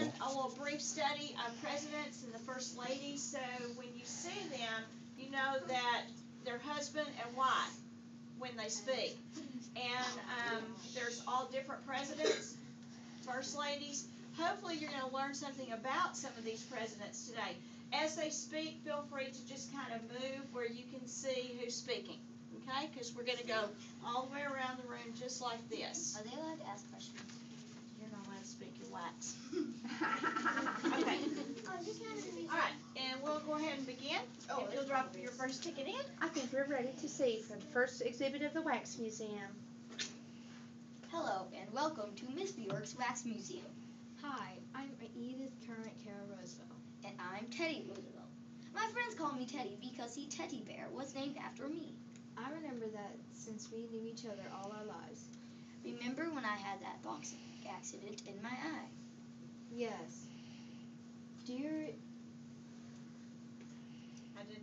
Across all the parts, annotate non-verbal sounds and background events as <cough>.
done a little brief study on presidents and the first ladies, so when you see them, you know that they're husband and wife when they speak. And, um, there's all different presidents, first ladies. Hopefully, you're gonna learn something about some of these presidents today. As they speak, feel free to just kind of move where you can see who's speaking, okay? Cause we're gonna go all the way around the room just like this. Are they allowed to ask questions? You're not allowed to speak, you wax. Okay. Alright, and we'll go ahead and begin. Oh, if you'll drop your first ticket in. I think we're ready to see for the first exhibit of the Wax Museum. Hello, and welcome to Miss Bjork's Wax Museum. Hi, I'm Edith Kermit Carow Roosevelt. And I'm Teddy Roosevelt. My friends call me Teddy because the teddy bear was named after me. I remember that since we knew each other all our lives. Remember when I had that boxing accident in my eye? Yes. Do you? Re- I did,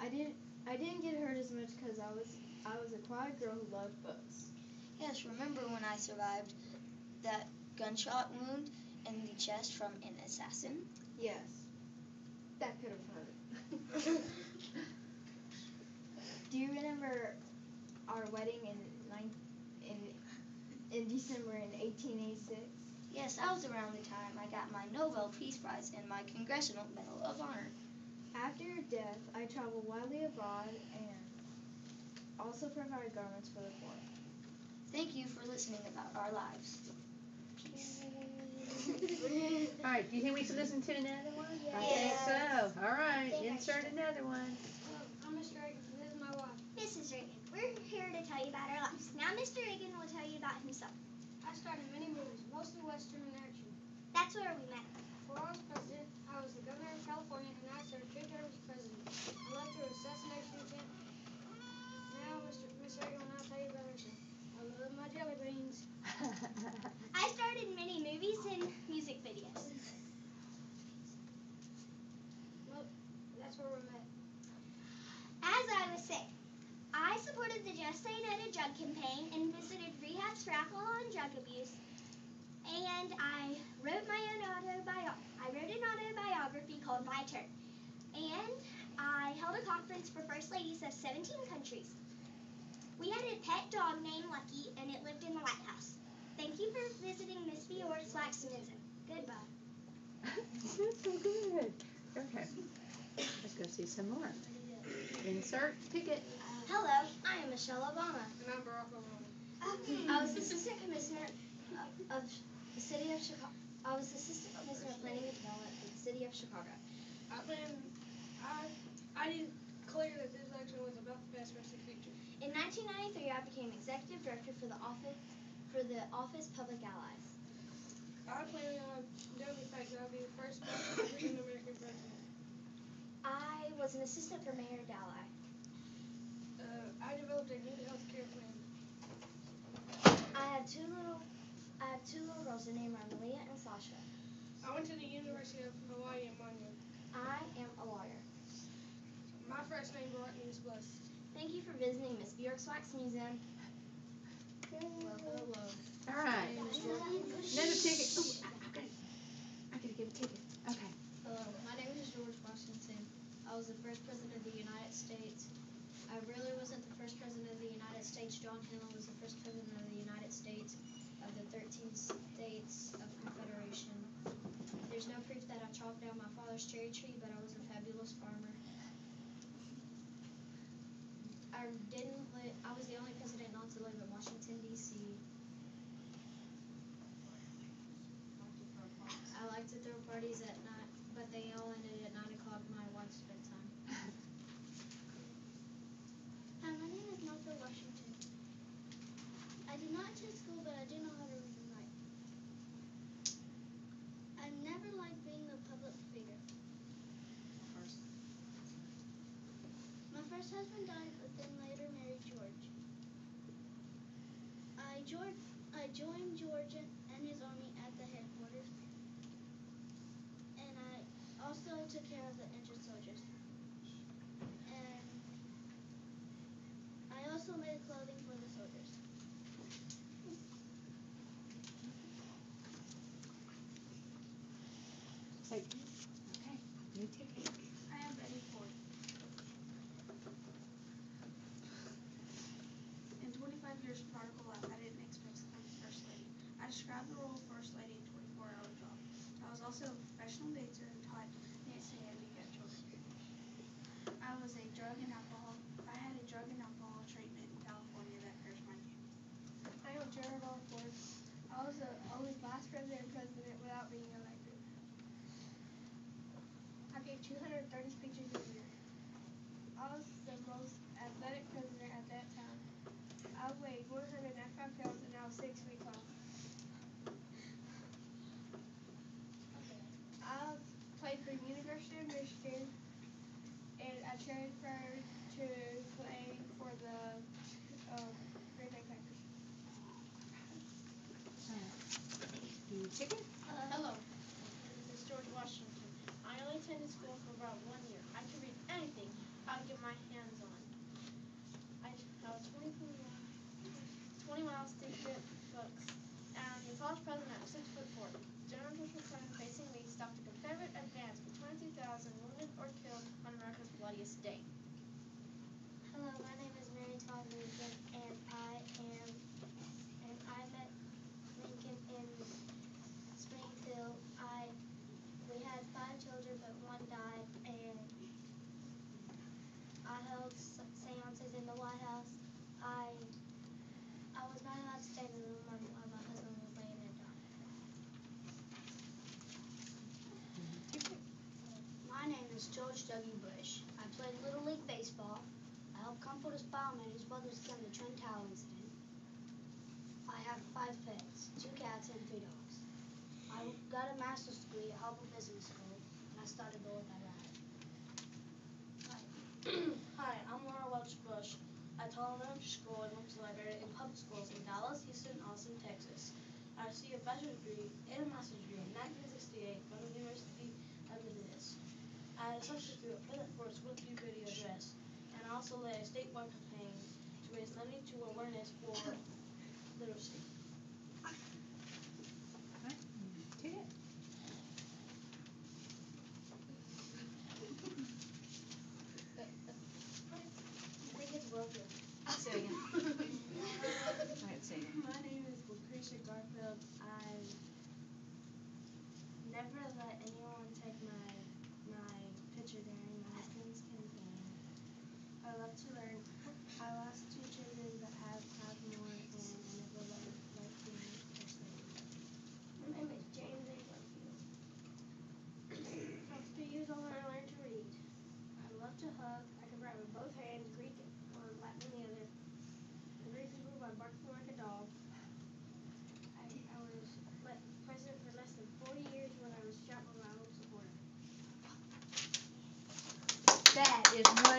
I didn't. I didn't get hurt as much because I was I was a quiet girl who loved books. Yes, remember when I survived that gunshot wound in the chest from an assassin? Yes. That could have hurt. Do you remember our wedding in in in December in 1886? Yes, that was around the time I got my Nobel Peace Prize and my Congressional Medal of Honor. After your death, I traveled widely abroad and also provided garments for the poor. Thank you for listening about our lives. <laughs> Alright, do you think we should listen to another one? I think so. Alright, insert another one. I'm Mr. Reagan. This is my wife. Mrs. Reagan, we're tell you about our lives. Now, Mr. Reagan will tell you about himself. I started many movies, mostly Western and action. That's where we met. Before I was president, I was the governor of California and I served two terms as president. I led through assassination attempt. Now, Mr. Miss Reagan will now tell you about herself. I love my jelly beans. I starred in many movies and music videos. That's where we met. As I was saying, I supported the Just Say No to Drug campaign and visited rehabs for alcohol and drug abuse. And I wrote my own autobiography. I wrote an autobiography called My Turn. And I held a conference for first ladies of 17 countries. We had a pet dog named Lucky, and it lived in the White House. Thank you for visiting Miss Bjork's Wax Museum. Goodbye. Good. <laughs> Okay. Let's go see some more. Insert ticket. Hello, I am Michelle Obama. And I'm Barack Obama. Um, I was assistant commissioner of the city of Chicago. I was assistant commissioner of planning and development for the city of Chicago. I been, I, I did clear that this election was about to pass Russia future. In 1993, I became executive director for the office for the Office Public Allies. I plan on doing the fact that I'll be the first African American president. I was an assistant for Mayor Daley. Uh, I developed a new health care plan. I have two little I have two little girls. Their name are Malia and Sasha. I went to the University of Hawaii in Monument. I am a lawyer. My first name brought me is blessed. Thank you for visiting Miss Bjork's Wax Museum. Alright. Another ticket. Ooh, I, I gotta, I gotta give a ticket. Okay. Hello, my name is George Washington. I was the first president of the United States. I really wasn't the first president of the United States. John Henley was the first president of the United States of the 13 states of Confederation. There's no proof that I chopped down my father's cherry tree, but I was a fabulous farmer. I didn't li- I was the only president not to live in Washington D.C. I like to throw parties at night, but they all ended at nine o'clock my wife's bedtime. Hi, my name is Martha Washington. I did not attend school, but I do know how to read and write. I never liked being a public figure. My first husband died, but then later married George. I joined, I joined George and his army at the headquarters, and I also took care of the injured soldiers. And I also made clothing for the soldiers. Take, okay, new ticket. I am Betty Ford. In of political life, I didn't expect to become First Lady. I described the role of First Lady in 24 hour job. I was also a professional dancer and taught dance to handicapped children. I was a drug and alcohol. I had a drug and alcohol treatment in California that cursed my kidney. I am Gerald R. Ford. I was the only vice president and president without being elected. I gave 230 speeches a year. I was the most athletic president at that time. I weighed 195 pounds and I was six feet tall. I played for University and I transferred to play for the um, Green Bay Packers. New ticket. Hello. This is George Washington. I only attended school for about one year. I could read anything I would get my hands on. I have 20, 20 miles to get books. And the college president was 6 foot 4. General Bush McClellan facing me stopped a Confederate advance, but 22,000 wounded or killed on America's bloodiest day. Hello, my name is Mary Todd Lincoln, and I am, and I met Lincoln in Springfield. I, we had five children, but one died, and I held se- seances in the White House. I, I was not allowed to stay in the room while, while my husband was laying there dying. My name George W. Bush. I played Little League Baseball. I helped comfort a fireman whose brother succumbed the Twin Tower incident. I have five pets, two cats and three dogs. I got a master's degree at Harvard Business School, and I started Lord that ride. <clears throat> Hi, I'm Laura Welch Bush. I taught elementary school and went to library in public schools in Dallas, Houston, Austin, Texas. I received a bachelor's degree and a master's degree in 1968 from the University of Minneapolis. Uh, I had a substitute at Forest with Duke Radio Address, and also led a statewide campaign to raise money to awareness for literacy. 19.